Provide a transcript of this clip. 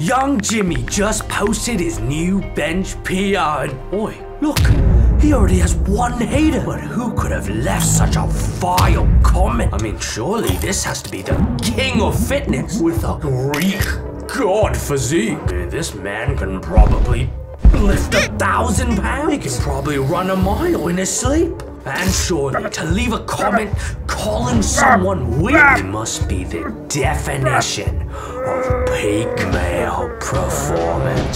Young Jimmy just posted his new bench PR and oi, look, he already has one hater. But who could have left such a vile comment? I mean, surely this has to be the king of fitness with a Greek god physique. This man can probably lift a thousand pounds. He can probably run a mile in his sleep. And surely to leave a comment calling someone weak must be the definition of peak performance.